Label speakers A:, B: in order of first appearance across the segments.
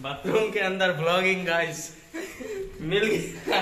A: Bathroom के अंदर blogging guys मिल गया।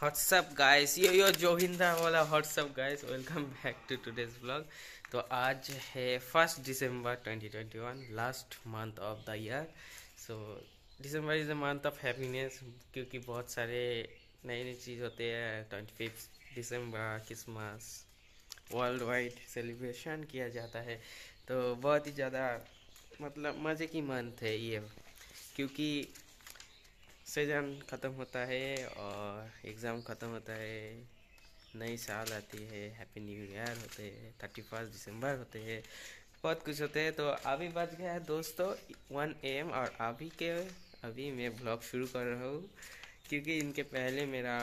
A: व्हाट्सअप गाइस यो यो जोहिंदा वाला what's up guys welcome back to today's blog तो आज है first December 2021 last month of the year so December is the month of happiness क्योंकि बहुत सारे नए नई चीज़ होते हैं twenty fifth December, Christmas world wide celebration किया जाता है। तो बहुत ही ज़्यादा मतलब मज़े की मंथ है ये, क्योंकि सीज़न ख़त्म होता है और एग्ज़ाम ख़त्म होता है, नई साल आती है हैप्पी न्यू ईयर होते हैं थर्टी फ़र्स्ट दिसंबर होते हैं, बहुत कुछ होते हैं। तो अभी बज गया है दोस्तों वन एम और अभी के, अभी मैं ब्लॉग शुरू कर रहा हूँ, क्योंकि इनके पहले मेरा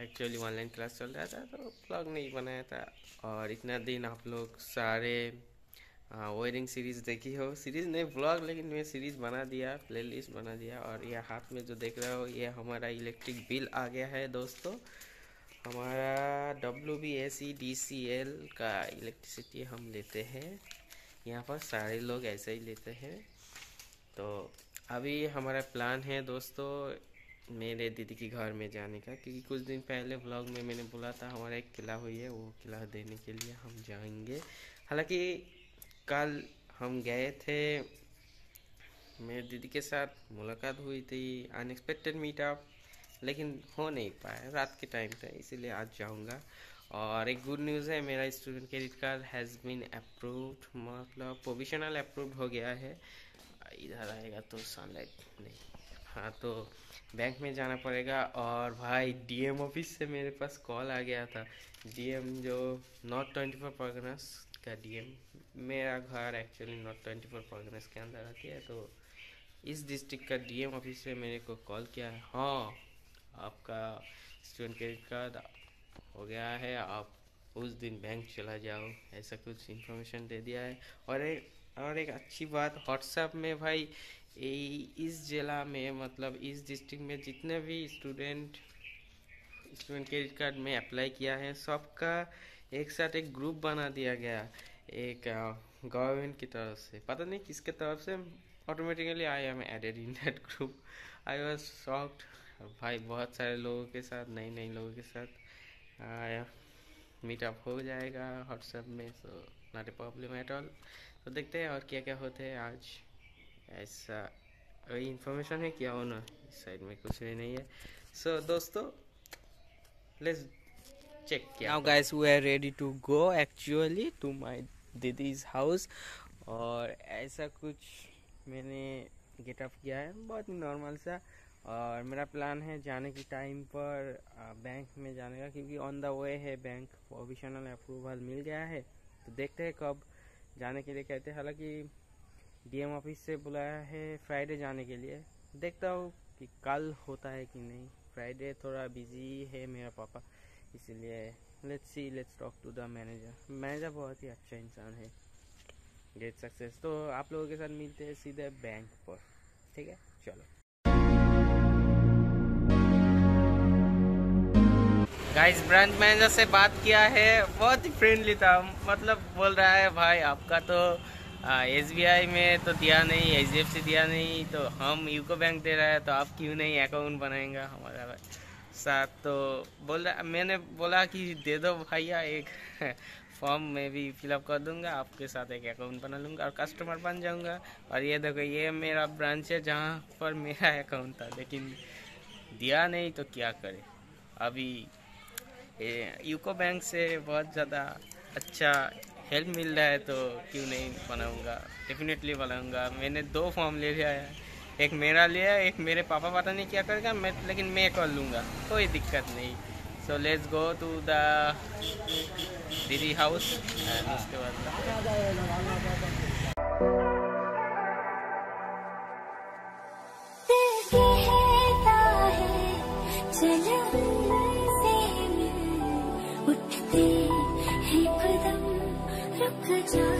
A: एक्चुअली ऑनलाइन क्लास चल रहा था तो ब्लॉग नहीं बनाया था। और इतना दिन आप लोग सारे वायरिंग सीरीज़ देखी हो। सीरीज़ नहीं ब्लॉग लेकिन मैं सीरीज़ बना दिया प्लेलिस्ट बना दिया। और यह हाथ में जो देख रहे हो, ये हमारा इलेक्ट्रिक बिल आ गया है, दोस्तों। हमारा W B A C D C L का इलेक्ट्रिसिटी हम लेते हैं। यहाँ पर सारे लोग ऐसे ही लेते हैं। तो अभी हमारा प्लान है, दोस्तों मेरे दीदी के घर में जाने का, क्योंकि कुछ दिन पहले व्लॉग में मैंने बोला था, हमारा एक किला हुई है, वो किला देने के लिए हम जाएँगे. हालाँकि कल हम गए थे, मेरे दीदी के साथ मुलाकात हुई थी अनएक्सपेक्टेड मीटअप लेकिन हो नहीं पाया, रात के टाइम था इसीलिए आज जाऊँगा। और एक गुड न्यूज़ है, मेरा student credit card has been approved मतलब प्रोविशनल अप्रूव्ड हो गया है। इधर आएगा तो सनलाइट नहीं। हाँ तो बैंक में जाना पड़ेगा और भाई डीएम ऑफ़िस से मेरे पास कॉल आ गया था। डीएम जो नॉर्थ ट्वेंटी फोर परगनस का डीएम मेरा घर actually north twenty four Parganas के अंदर आती है तो इस डिस्ट्रिक्ट का डीएम ऑफ़िस से मेरे को कॉल किया है। हाँ आपका स्टूडेंट क्रेडिट कार्ड हो गया है, आप उस दिन बैंक चला जाओ, ऐसा कुछ इन्फॉर्मेशन दे दिया है। और एक और एक अच्छी बात व्हाट्सएप में भाई इस जिला में मतलब इस डिस्ट्रिक्ट में जितने भी स्टूडेंट स्टूडेंट क्रेडिट कार्ड में अप्लाई किया है, सबका एक साथ एक ग्रुप बना दिया गया, एक गवर्नमेंट की तरफ़ से। पता नहीं किसके तरफ़ से automatically I am added in that group I was shocked भाई, बहुत सारे लोगों के साथ नए नए लोगों के साथ मीटअप हो जाएगा व्हाट्सएप में so not a problem at all तो देखते हैं और क्या क्या होते हैं आज। ऐसा वही इंफॉर्मेशन है क्या होना इस साइड में कुछ भी नहीं है। सो so, दोस्तों लेट्स चेक किया now guys we are ready to go actually to my didis house और ऐसा कुछ मैंने गेटअप किया है बहुत ही नॉर्मल सा। और मेरा प्लान है जाने की टाइम पर बैंक में जाने का क्योंकि ऑन द वे है बैंक प्रोविशनल अप्रूवल मिल गया है। तो देखते हैं कब जाने के लिए कहते हैं। हालाँकि डीएम ऑफ़िस से बुलाया है फ्राइडे जाने के लिए। देखता हूँ कि कल होता है कि नहीं। फ्राइडे थोड़ा बिज़ी है मेरा पापा, इसीलिए let's see let's talk to the manager manager बहुत ही अच्छा इंसान है। गेट सक्सेस तो आप लोगों के साथ मिलते हैं सीधे बैंक पर। ठीक है? चलो। गाइस ब्रांच मैनेजर से बात किया है। बहुत ही फ्रेंडली था। मतलब बोल रहा है, भाई, आपका तो एस में तो दिया नहीं एच दिया नहीं तो हम यूको बैंक दे रहा है तो आप क्यों नहीं अकाउंट बनाएँगे हमारा साथ तो बोल रहा, मैंने बोला कि दे दो भैया एक फॉर्म में भी फिलअप कर दूँगा, आपके साथ एक अकाउंट बना लूँगा और कस्टमर बन जाऊँगा। और ये देखो, ये मेरा ब्रांच है जहाँ पर मेरा अकाउंट था, लेकिन दिया नहीं तो क्या करें? अभी यूको बैंक से बहुत ज़्यादा अच्छा हेल्प मिल रहा है तो क्यों नहीं बनाऊँगा? डेफिनेटली बनाऊँगा। मैंने दो फॉर्म ले लिया है। एक मेरा लिया एक मेरे पापा पता नहीं क्या करेगा, मैं लेकिन मैं कर लूँगा। कोई दिक्कत नहीं। सो लेट्स गो टू दीदी हाउस उसके बाद
B: जाते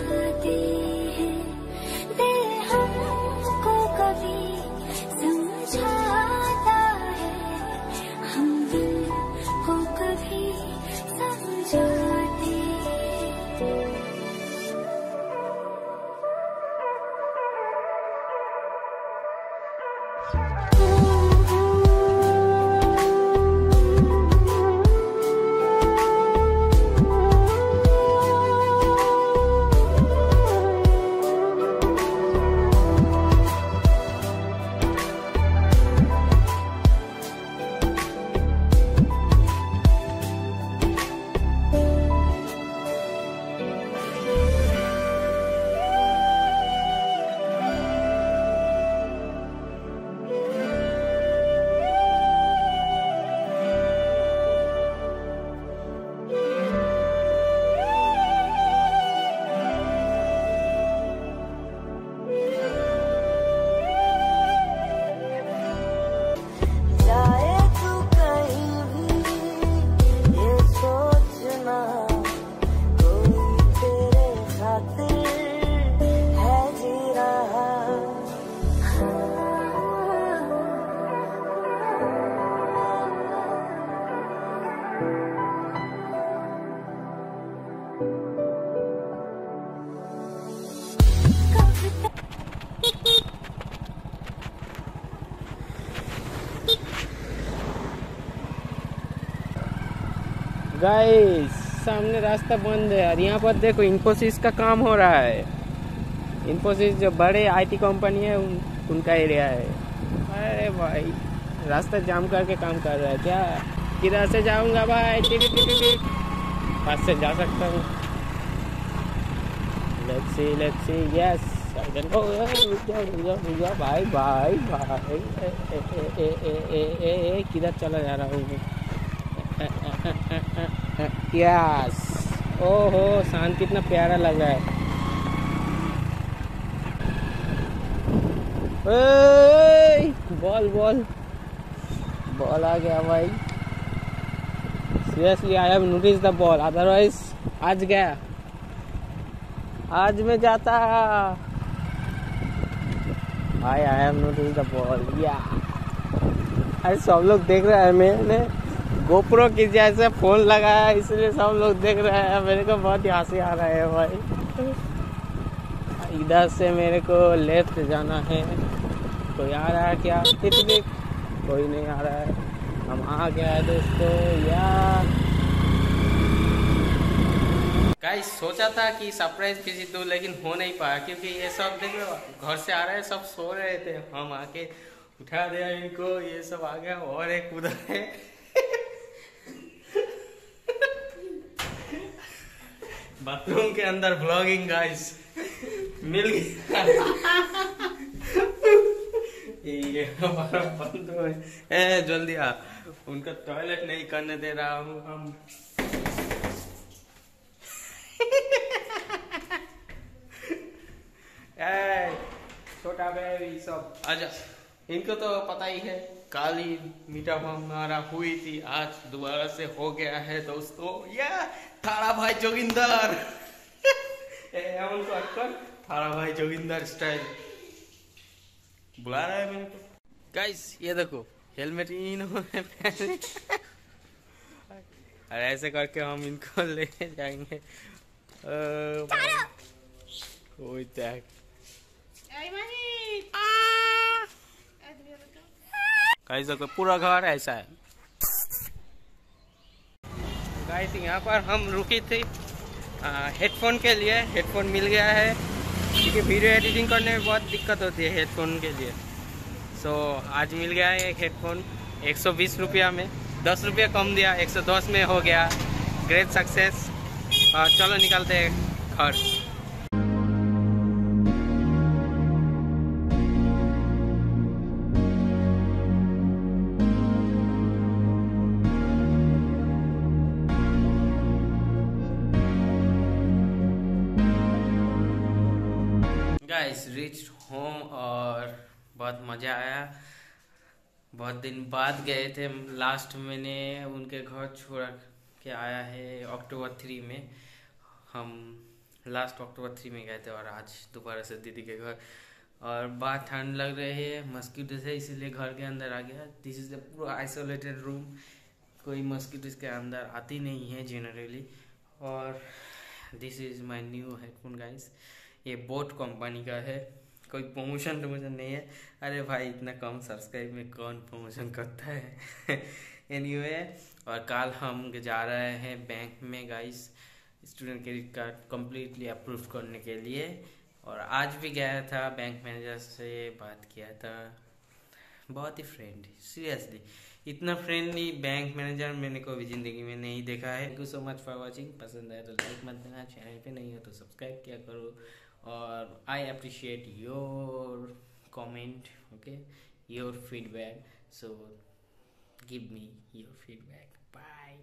A: गाइस सामने रास्ता बंद है और यहाँ पर देखो इन्फोसिस का काम हो रहा है इन्फोसिस जो बड़े आईटी कंपनी है उन, उनका एरिया है अरे भाई रास्ता जाम करके काम कर रहा है क्या किधर से जाऊँगा भाई टिक टिक टिक पास से जा सकता हूँ let's see let's see yes भाई भाई भाई किधर चला जा रहा हूँ यस ओहो शांत कितना प्यारा लग रहा है। ओए, बॉल बॉल। बॉल आ गया भाई। Seriously I have notice the ball otherwise आज गया। आज मैं जाता। भाई I have notice the ball या अरे सब लोग देख रहे हैं मैंने गोप्रो की जैसे फ़ोन लगाया, इसलिए सब लोग देख रहे हैं। मेरे को बहुत ही हँसी आ रहा है भाई। इधर से मेरे को लेफ़्ट जाना है। कोई आ रहा है क्या? कितने कोई नहीं आ रहा है। हम आ गया है दोस्तों यार गाइस सोचा था कि सरप्राइज़ विज़िट दूँ, लेकिन हो नहीं पाया, क्योंकि ये सब देख रहे घर से आ रहे सब सो रहे थे। हम आके उठा दिया इनको, ये सब आ गया, और एक उधर है। बाथरूम के अंदर ब्लॉगिंग गाइस मिल गया ये हमारा बंद हो ए जल्दी आ उनका टॉयलेट नहीं करने दे रहा हूँ हम छोटा बेबी सब। आजा इनको तो पता ही है। काली मीठा हमारा हुई थी। आज दोबारा से हो गया है दोस्तों। या थारा भाई जोगिंदर। एमन को अटकर थारा भाई जोगिंदर स्टाइल। बुला रहा है मेरे को। गाइस ये देखो हेलमेट इन्होंने पहने और ऐसे करके हम इनको ले जाएँगे। कोई त्याग। गाइस देखो पूरा घर ऐसा है। गाइस यहाँ पर हम रुकी थी हेडफोन के लिए। हेडफोन मिल गया है क्योंकि वीडियो एडिटिंग करने में बहुत दिक्कत होती है हेडफोन के लिए। सो so, आज मिल गया है एक हेडफोन एक सौ बीस रुपया में। दस रुपया कम दिया एक सौ दस में हो गया। ग्रेट सक्सेस चलो निकलते हैं घर। गाइस रिच होम और बहुत मज़ा आया। बहुत दिन बाद गए थे। लास्ट मैंने उनके घर छोड़ के आया है अक्टूबर थ्री में। हम लास्ट अक्टूबर थ्री में गए थे और आज दोबारा से दीदी के घर। और बाहर ठंड लग रही है मस्किटो से इसीलिए घर के अंदर आ गया। दिस इज़ द पूरा आइसोलेटेड रूम कोई मस्किटो के अंदर आती नहीं है जनरली और this is my new headphone guys ये बोट कंपनी का है। कोई प्रमोशन टमोशन नहीं है। अरे भाई इतना कम सब्सक्राइब में कौन प्रमोशन करता है? एनीवे anyway, और कल हम जा रहे हैं बैंक में guys student credit card completely approve करने के लिए। और आज भी गया था बैंक मैनेजर से बात किया था। बहुत ही फ्रेंडली सीरियसली इतना फ्रेंडली बैंक मैनेजर मैंने कभी ज़िंदगी में नहीं देखा है। Thank you so much for watching पसंद आए तो लाइक मत देना। चैनल पे नहीं हो तो सब्सक्राइब किया करो। or i appreciate your comment okay? Your feedback. So give me your feedback. Bye.